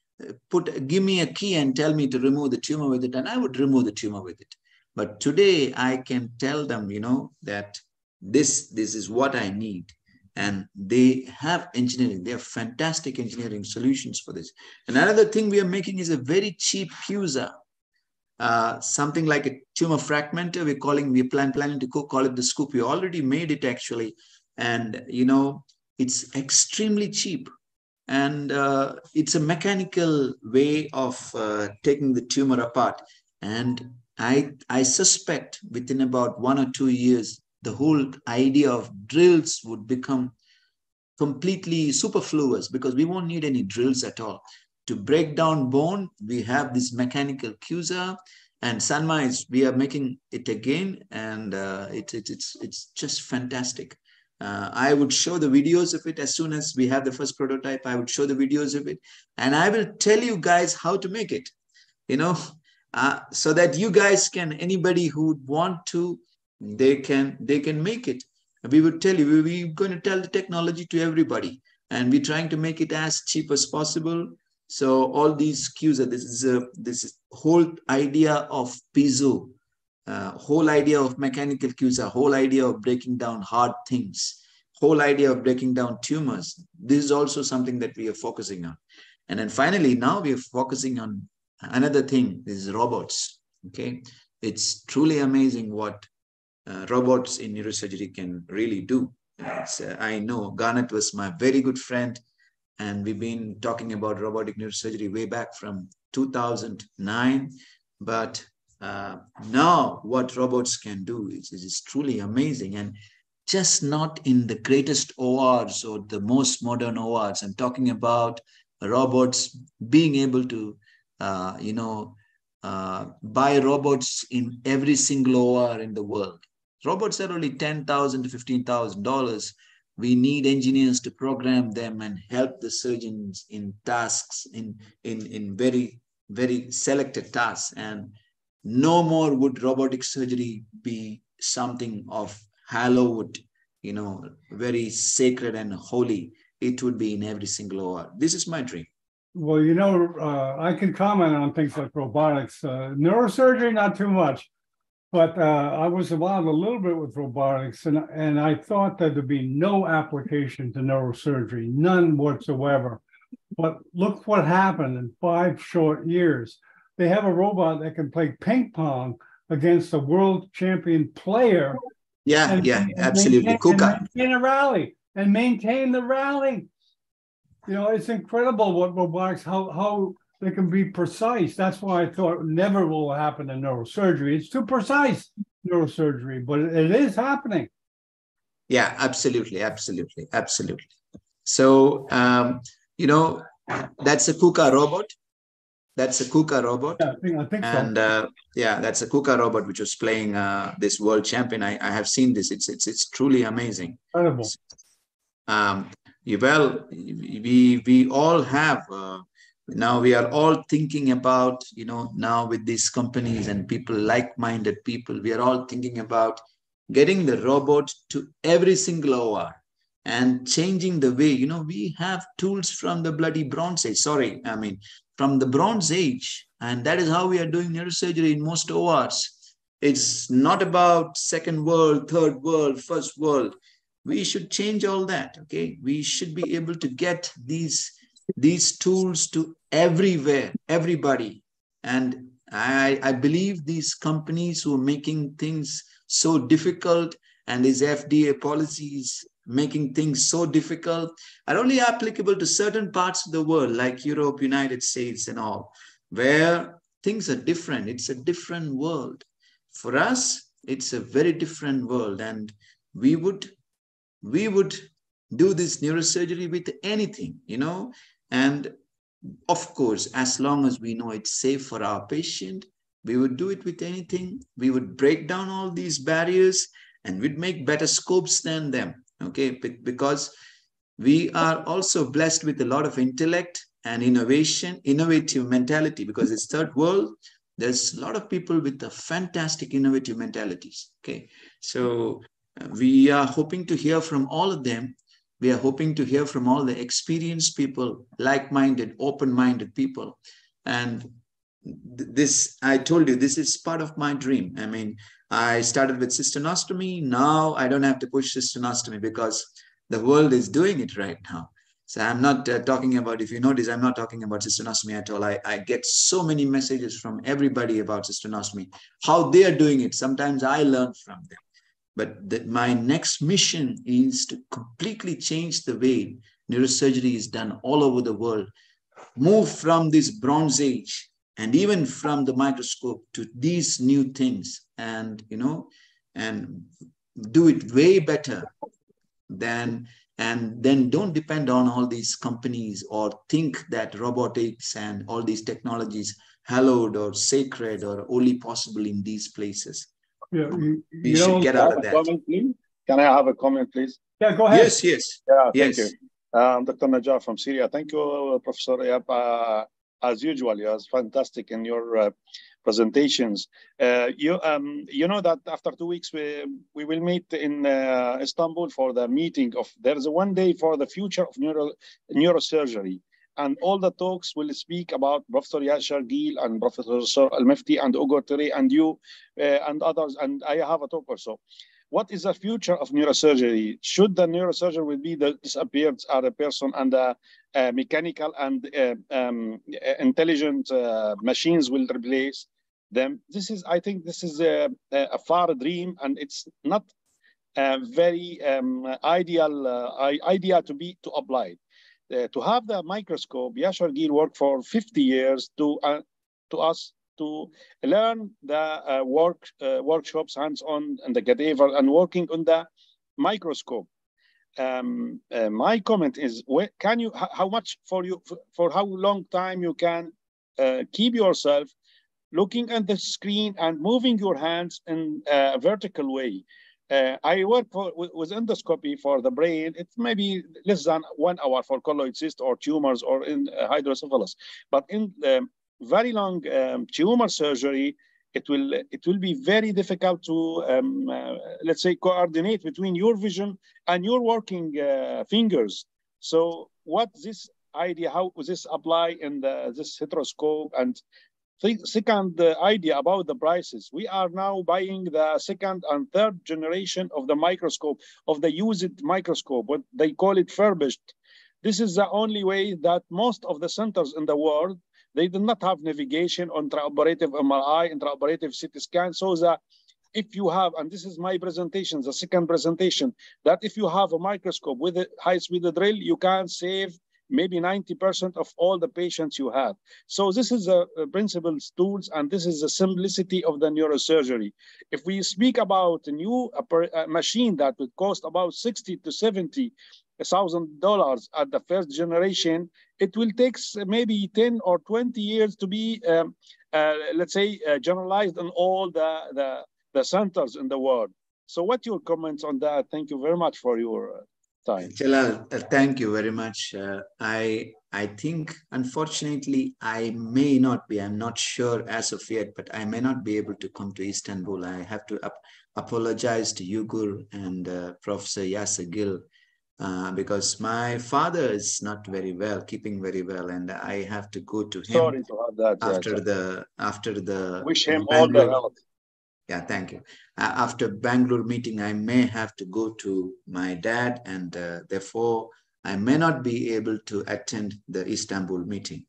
put, give me a key and tell me to remove the tumor with it and I would remove the tumor with it. But today I can tell them, you know, that this, this is what I need and they have engineering. They have fantastic engineering solutions for this. And another thing we are making is a very cheap fuser, uh, something like a tumor fragmenter. We're calling, we're plan, planning to call it the scoop. We already made it actually. And, you know, it's extremely cheap. And uh, it's a mechanical way of uh, taking the tumor apart. And I, I suspect within about one or two years, the whole idea of drills would become completely superfluous because we won't need any drills at all. To break down bone, we have this mechanical CUSA and Sanma is, we are making it again and uh, it, it, it's, it's just fantastic. Uh, I would show the videos of it as soon as we have the first prototype. I would show the videos of it and I will tell you guys how to make it, you know, uh, so that you guys can, anybody who would want to they can they can make it. We would tell you we, we're going to tell the technology to everybody and we're trying to make it as cheap as possible. So all these cues are this is a this whole idea of piezo uh, whole idea of mechanical cues a whole idea of breaking down hard things whole idea of breaking down tumors. This is also something that we are focusing on. And then finally now we are focusing on another thing. This is robots okay? It's truly amazing what uh, robots in neurosurgery can really do. Uh, I know Garnet was my very good friend, and we've been talking about robotic neurosurgery way back from 2009. But uh, now, what robots can do is, is truly amazing. And just not in the greatest ORs or the most modern ORs. I'm talking about robots being able to, uh, you know, uh, buy robots in every single OR in the world. Robots are only 10,000 to $15,000. We need engineers to program them and help the surgeons in tasks, in, in, in very, very selected tasks. And no more would robotic surgery be something of hallowed, you know, very sacred and holy. It would be in every single OR. This is my dream. Well, you know, uh, I can comment on things like robotics. Uh, neurosurgery, not too much, but uh, I was involved a little bit with robotics, and and I thought that there'd be no application to neurosurgery, none whatsoever. But look what happened in five short years. They have a robot that can play ping pong against a world champion player. Yeah, and, yeah, and absolutely. And maintain a rally and maintain the rally you know, it's incredible what robotics, how, how they can be precise. That's why I thought never will happen in neurosurgery. It's too precise, neurosurgery, but it is happening. Yeah, absolutely, absolutely, absolutely. So, um, you know, that's a KUKA robot. That's a KUKA robot. Yeah, I think, I think and so. uh, yeah, that's a KUKA robot which was playing uh, this world champion. I, I have seen this. It's it's it's truly amazing. Incredible. Um, well, we we all have uh, now we are all thinking about you know now with these companies and people like-minded people we are all thinking about getting the robot to every single OR and changing the way you know we have tools from the bloody bronze age sorry i mean from the bronze age. And that is how we are doing neurosurgery in most ors it's not about second world third world first world. We should change all that okay? We should be able to get these these tools to everywhere everybody. And i i believe these companies who are making things so difficult and these fda policies making things so difficult are only applicable to certain parts of the world like europe united states and all where things are different. It's a different world. For us it's a very different world. And we would we would do this neurosurgery with anything, you know, and of course, as long as we know it's safe for our patient, we would do it with anything. We would break down all these barriers and we'd make better scopes than them, okay? Because we are also blessed with a lot of intellect and innovation, innovative mentality, because it's third world. There's a lot of people with a fantastic innovative mentalities, okay? So uh, we are hoping to hear from all of them. We are hoping to hear from all the experienced people, like-minded, open-minded people. And this, I told you, this is part of my dream. I mean, I started with cisternostomy. Now I don't have to push cisternostomy because the world is doing it right now. So I'm not uh, talking about, if you notice, I'm not talking about cisternostomy at all. I, I get so many messages from everybody about cisternostomy, how they are doing it. Sometimes I learn from them. But the, my next mission is to completely change the way neurosurgery is done all over the world. Move from this Bronze Age and even from the microscope to these new things, and you know, and do it way better than and then don't depend on all these companies or think that robotics and all these technologies hallowed or sacred or only possible in these places yeah, you, we you should get out of that. Comment. Can I have a comment, please? Yeah, go ahead. Yes, yes. Yeah, yes. thank you. Um, Dr. Najjar from Syria. Thank you, Professor Yap. Uh, as usual, you was fantastic in your uh, presentations. Uh, you um, you know that after two weeks we we will meet in uh, Istanbul for the meeting of. There's a one day for the future of neuro neurosurgery and all the talks will speak about Professor Yasargil and Professor Al-Mefty and Uğur Türe and you uh, and others. And I have a talk also. What is the future of neurosurgery? Should the neurosurgeon will be the disappeared as a person and the uh, mechanical and uh, um, intelligent uh, machines will replace them? This is, I think, this is a, a far dream, and it's not a very um, ideal uh, idea to be to apply uh, to have the microscope, Yasargil worked for 50 years to, uh, to us to learn the uh, work uh, workshops hands-on and the cadaver and working on the microscope. Um, uh, my comment is, can you, how much for you, for how long time you can uh, keep yourself looking at the screen and moving your hands in a vertical way. Uh, I work for, with endoscopy for the brain. It's maybe less than one hour for colloid cyst or tumors or in uh, hydrocephalus. But in um, very long um, tumor surgery, it will it will be very difficult to um, uh, let's say coordinate between your vision and your working uh, fingers. So what this idea, how this apply in the this heteroscope and second idea about the prices. We are now buying the second and third generation of the microscope, of the used microscope, what they call it furbished. This is the only way that most of the centers in the world they did not have navigation on intraoperative MRI, intraoperative CT scan. So that if you have, and this is my presentation, the second presentation, that if you have a microscope with a high-speed drill, you can save maybe 90% of all the patients you have. So this is the principles, tools, and this is the simplicity of the neurosurgery. If we speak about a new machine that would cost about 60 to 70 thousand dollars at the first generation, it will take maybe 10 or 20 years to be, um, uh, let's say, uh, generalized in all the, the, the, centers in the world. So what your comments on that? Thank you very much for your uh, time. Jalal, uh, thank you very much. Uh, I, I think, unfortunately, I may not be, I'm not sure as of yet, but I may not be able to come to Istanbul. I have to ap apologize to Uğur and uh, Professor Yasargil uh, because my father is not very well, keeping very well, and I have to go to him. Sorry to have that. After yeah, the after the wish him all the health. Yeah, thank you. Uh, after Bangalore meeting, I may have to go to my dad, and uh, therefore I may not be able to attend the Istanbul meeting.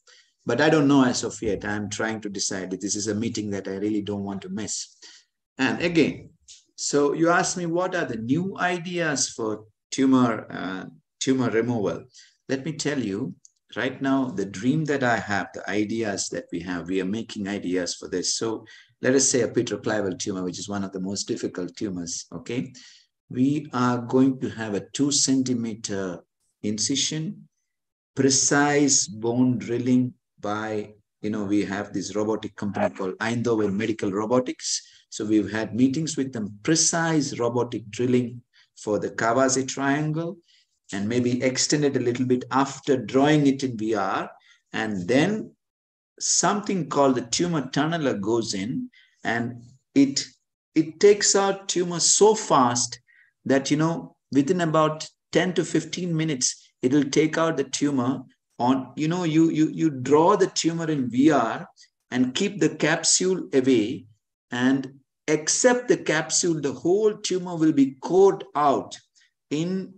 But I don't know as of yet. I'm trying to decide. This is a meeting that I really don't want to miss. And again, so you asked me what are the new ideas for tumor, uh, tumor removal. Let me tell you, right now, the dream that I have, the ideas that we have, we are making ideas for this. So let us say a petroclival tumor, which is one of the most difficult tumors, okay? We are going to have a two centimeter incision, precise bone drilling by, you know, we have this robotic company called Eindhoven Medical Robotics. So we've had meetings with them, precise robotic drilling for the Kawase triangle and maybe extend it a little bit after drawing it in VR. And then something called the tumor tunneler goes in and it, it takes out tumor so fast that, you know, within about 10 to 15 minutes, it'll take out the tumor on, you know, you, you, you draw the tumor in VR and keep the capsule away and except the capsule, the whole tumor will be cored out in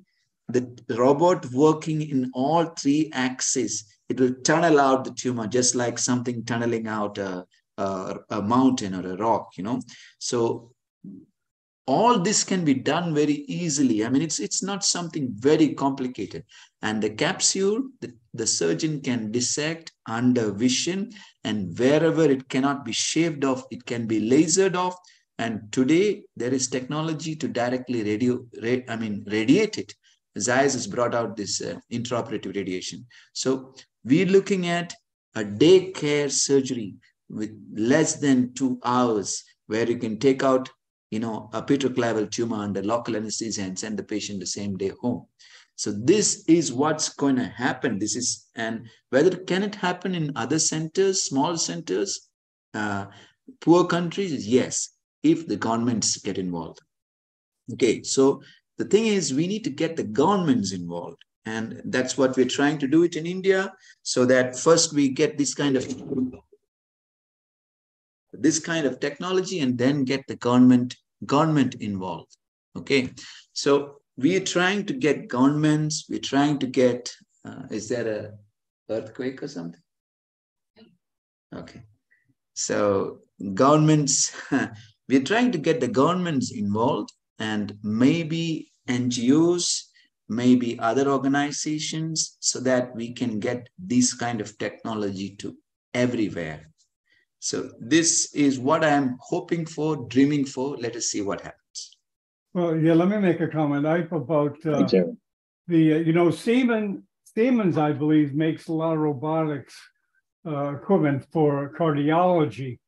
the robot working in all three axes. It will tunnel out the tumor just like something tunneling out a, a, a mountain or a rock, you know. So all this can be done very easily. I mean, it's, it's not something very complicated. And the capsule, the, the surgeon can dissect under vision and wherever it cannot be shaved off, it can be lasered off and today there is technology to directly radio, I mean, radiate it. Zeiss has brought out this uh, intraoperative radiation. So we're looking at a day care surgery with less than two hours where you can take out, you know, a petroclival tumor under local anesthesia and send the patient the same day home. So this is what's going to happen. This is, and whether can it happen in other centers, small centers, uh, poor countries? Yes if the governments get involved. Okay, so the thing is we need to get the governments involved. And that's what we're trying to do it in India so that first we get this kind of this kind of technology and then get the government government involved. Okay, so we are trying to get governments, we're trying to get, uh, is there a earthquake or something? Okay, so governments We're trying to get the governments involved and maybe NGOs, maybe other organizations, so that we can get this kind of technology to everywhere. So this is what I'm hoping for, dreaming for. Let us see what happens. Well, yeah, let me make a comment. I about uh, the, uh, you know, Siemens, Siemens, I believe, makes a lot of robotics uh, equipment for cardiology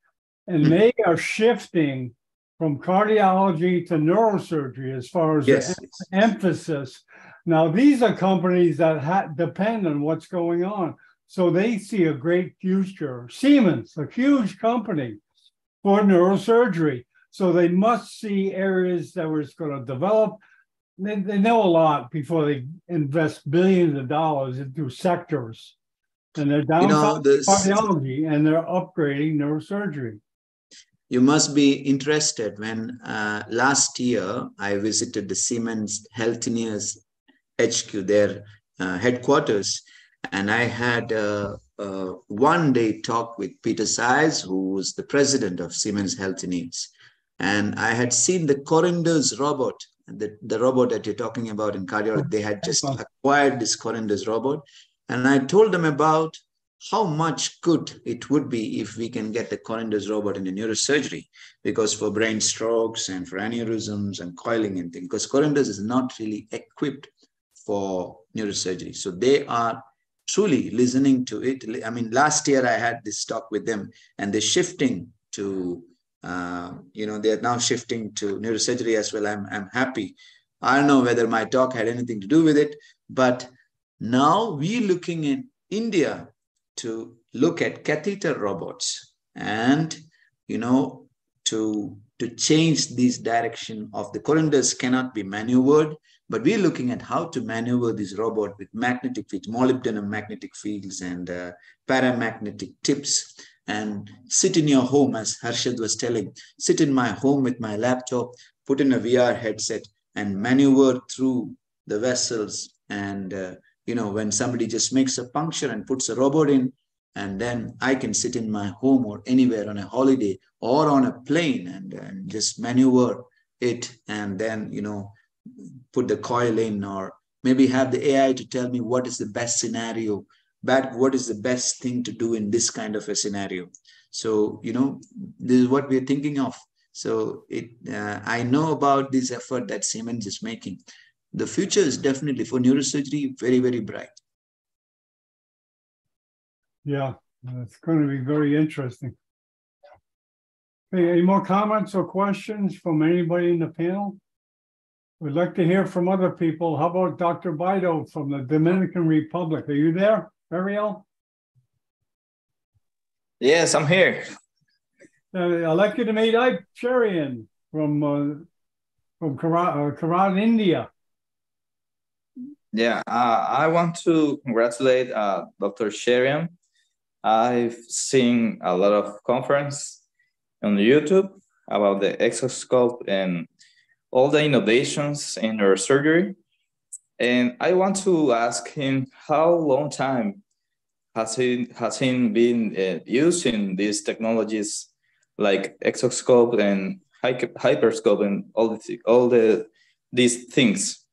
and they are shifting from cardiology to neurosurgery as far as yes. the emphasis. Now, these are companies that ha- depend on what's going on. So they see a great future. Siemens, a huge company, for neurosurgery. So they must see areas that were going to develop. They, they know a lot before they invest billions of dollars into sectors. And they're down you know, this, cardiology and they're upgrading neurosurgery. You must be interested when uh, last year I visited the Siemens Healthineers HQ, their uh, headquarters, and I had a, a one day talk with Peter Sayers, who was the president of Siemens Healthineers. And I had seen the Corindus robot, the, the robot that you're talking about in cardiology. They had just acquired this Corindus robot. And I told them about how much good it would be if we can get the Corindus robot in the neurosurgery, because for brain strokes and for aneurysms and coiling and things, because Corindus is not really equipped for neurosurgery. So they are truly listening to it. I mean, last year I had this talk with them and they're shifting to, uh, you know, they're now shifting to neurosurgery as well. I'm, I'm happy. I don't know whether my talk had anything to do with it, but now we're looking in India to look at catheter robots and, you know, to, to change this direction of the corindus cannot be maneuvered but we're looking at how to maneuver this robot with magnetic fields, molybdenum magnetic fields and uh, paramagnetic tips and sit in your home, as Harshad was telling, sit in my home with my laptop, put in a VR headset and maneuver through the vessels. And, uh, you know, when somebody just makes a puncture and puts a robot in, and then I can sit in my home or anywhere on a holiday or on a plane and, and just maneuver it and then, you know, put the coil in or maybe have the AI to tell me what is the best scenario, but what is the best thing to do in this kind of a scenario. So, you know, this is what we're thinking of. So it, uh, I know about this effort that Siemens is making. The future is definitely for neurosurgery very, very bright. Yeah, it's going to be very interesting. Hey, any more comments or questions from anybody in the panel? We'd like to hear from other people. How about Dr. Bido from the Dominican Republic? Are you there, Ariel? Yes, I'm here. Uh, I'd like you to meet Iype Cherian from uh, from Karan, uh, India. Yeah, uh, I want to congratulate uh, Dr. Cherian. I've seen a lot of conference on YouTube about the exoscope and all the innovations in neurosurgery. And I want to ask him how long time has he has he been uh, using these technologies like exoscope and hyperscope and all the all the these things.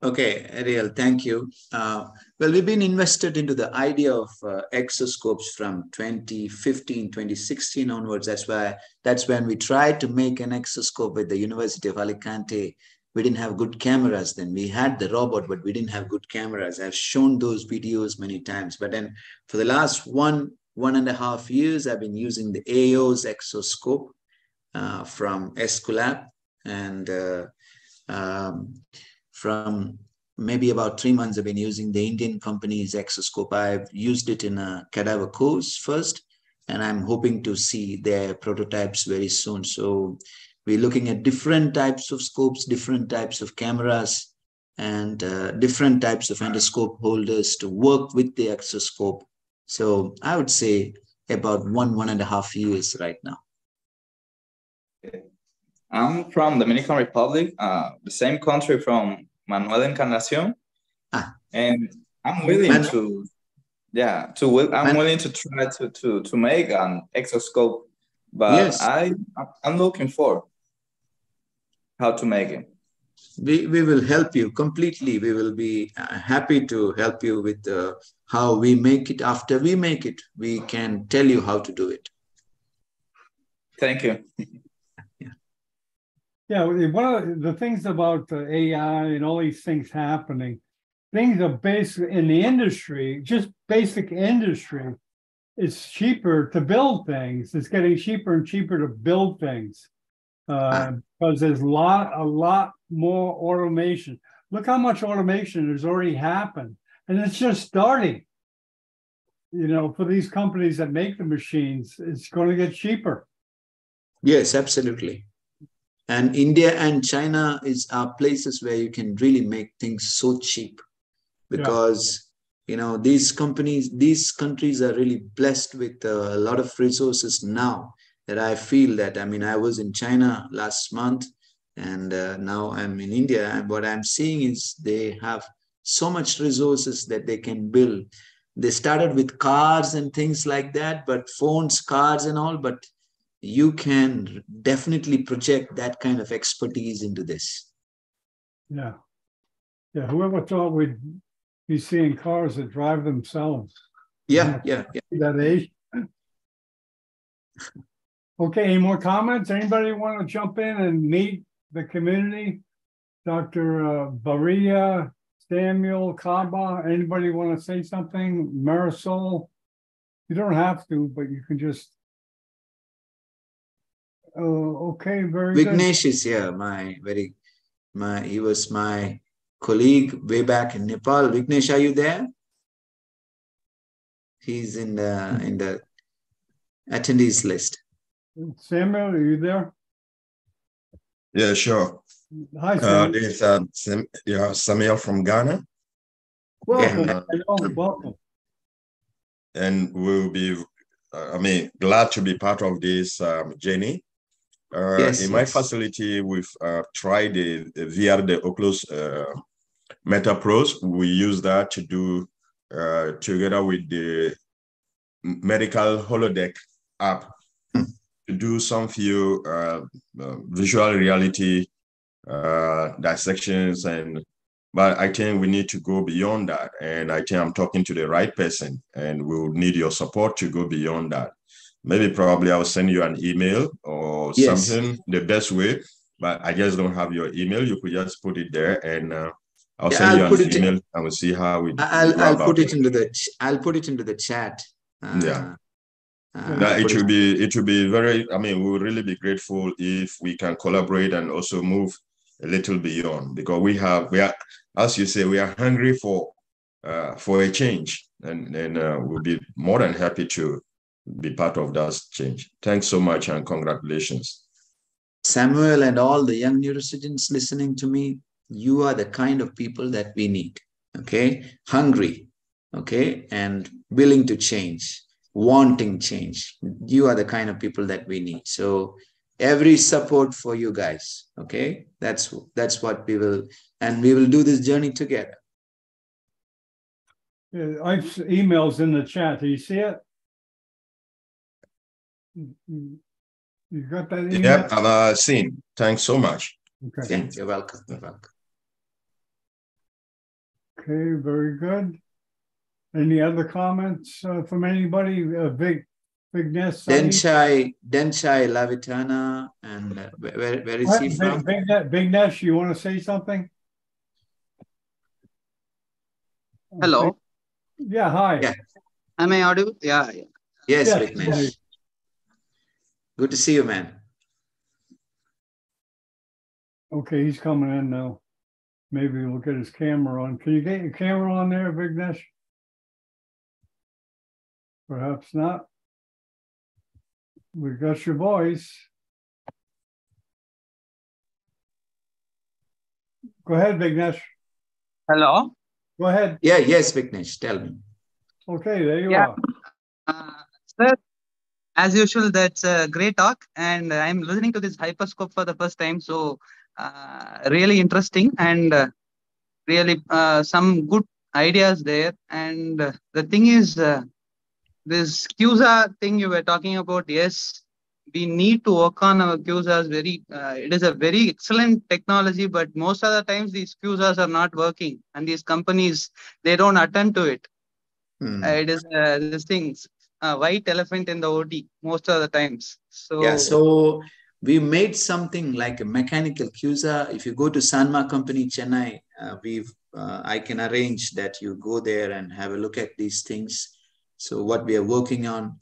Okay, Ariel, thank you. Uh, well, we've been invested into the idea of uh, exoscopes from 2015, 2016 onwards. That's why that's when we tried to make an exoscope with the University of Alicante. We didn't have good cameras then. We had the robot, but we didn't have good cameras. I've shown those videos many times. But then for the last one, one and a half years, I've been using the Aeos exoscope uh, from Aesculap. And uh, um, from maybe about three months, I've been using the Indian company's exoscope. I've used it in a cadaver course first, and I'm hoping to see their prototypes very soon. So we're looking at different types of scopes, different types of cameras, and uh, different types of endoscope holders to work with the exoscope. So I would say about one, one and a half years right now. I'm from the Dominican Republic, uh, the same country from Manuel Encarnacion. Ah. And I'm willing Man to, yeah, to I'm Man willing to try to to to make an exoscope, but yes. I I'm looking for how to make it. We, we will help you completely. We will be uh, happy to help you with uh, how we make it. After we make it, we can tell you how to do it. Thank you. Yeah, one of the things about the AI and all these things happening, things are basic in the industry, just basic industry. It's cheaper to build things. It's getting cheaper and cheaper to build things uh, because there's a lot, a lot more automation. Look how much automation has already happened, and it's just starting. you know, for these companies that make the machines, it's going to get cheaper. Yes, absolutely. And India and China is are places where you can really make things so cheap because yeah. you know these companies, these countries are really blessed with a lot of resources now that I feel that I mean I was in China last month and uh, now I'm in India and what I'm seeing is they have so much resources that they can build. They started with cars and things like that, but phones, cars and all, but you can definitely project that kind of expertise into this. Yeah. Yeah. Whoever thought we'd be seeing cars that drive themselves. Yeah. Yeah. yeah. That age. okay. Any more comments? Anybody want to jump in and meet the community? Dr. Uh, Baria, Samuel, Kaba, anybody want to say something? Marisol? You don't have to, but you can just Oh, okay, very Vignesh good. is here, my very, my, he was my colleague way back in Nepal. Vignesh, are you there? He's in the, in the attendees list. Samuel, are you there? Yeah, sure. Hi, uh, Samuel. Uh, this is uh, Sam, yeah, Samuel from Ghana. Welcome. And, uh, welcome. And we'll be, uh, I mean, glad to be part of this um, journey. Uh, yes, in yes. my facility, we've uh, tried the, the VR, the Oculus uh, Meta Pros. We use that to do uh, together with the medical holodeck app hmm. to do some few uh, uh, visual reality dissections and but I think we need to go beyond that. And I think I'm talking to the right person, and we'll need your support to go beyond that maybe probably I'll send you an email or yes. something the best way. But I just don't have your email. You could just put it there, and uh, I'll yeah, send I'll you an email, in, and we'll see how we. I'll, I'll put it, it, into the. I'll put it into the chat. Uh, yeah. Uh, it should be it should be very i mean we will really be grateful if we can collaborate and also move a little beyond because we have we are as you say we are hungry for uh, for a change and and uh, we'll be more than happy to be part of that change. Thanks so much and congratulations. Samuel and all the young neurosurgeons listening to me, you are the kind of people that we need. Okay. Hungry. Okay. And willing to change, wanting change. You are the kind of people that we need. So every support for you guys. Okay. That's that's what we will and we will do this journey together. I've emails in the chat. Do you see it? You got that email? Yep, I've uh, seen. Thanks so much. Okay. Yeah, you're welcome. You're welcome. Okay, very good. Any other comments uh, from anybody? Uh, big, Vignesh. Denchai, Denchai Lavitana, and uh, where, where is what? he from? Big, big, big you want to say something? Hello. Yeah, hi. Yeah. Am I audible? Yeah. yeah. Yes, yes, Vignesh. Good to see you, man. Okay, he's coming in now. Maybe we'll get his camera on. Can you get your camera on there, Vignesh? Perhaps not. We got your voice. Go ahead, Vignesh. Hello. Go ahead. Yeah, yes, Vignesh. Tell me. Okay, there you yeah. are. Uh, sir, as usual, that's a great talk, and I'm listening to this hyperscope for the first time. So uh, really interesting and uh, really uh, some good ideas there. And uh, the thing is, uh, this CUSA thing you were talking about, yes, we need to work on our CUSAs very, uh, it is a very excellent technology, but most of the times these CUSAs are not working and these companies, they don't attend to it. Hmm. it is uh, these things a white elephant in the OT most of the times. So yeah, so we made something like a mechanical CUSA. If you go to Sanma Company Chennai, uh, we've uh, I can arrange that you go there and have a look at these things. So what we are working on,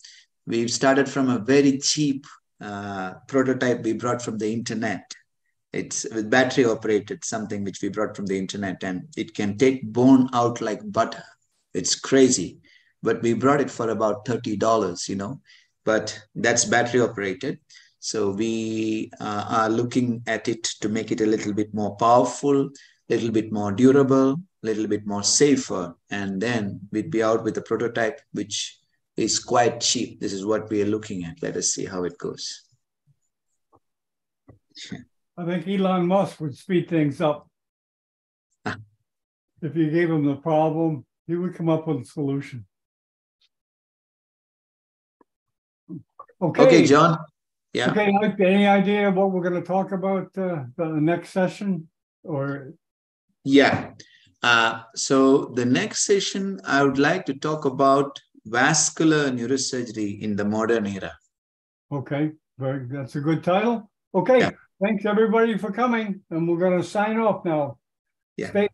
we've started from a very cheap uh, prototype we brought from the internet. It's with battery operated, something which we brought from the internet, and it can take bone out like butter. It's crazy but we brought it for about $30, you know, but that's battery operated. So we uh, are looking at it to make it a little bit more powerful, a little bit more durable, a little bit more safer. And then we'd be out with a prototype, which is quite cheap. This is what we are looking at. Let us see how it goes. I think Elon Musk would speed things up. if you gave him the problem, he would come up with a solution. Okay. Okay, John. Yeah. Okay, any idea what we're going to talk about uh, the next session or? Yeah. Uh, so the next session, I would like to talk about vascular neurosurgery in the modern era. Okay, very, that's a good title. Okay, yeah. thanks everybody for coming, and we're going to sign off now. Yeah. Stay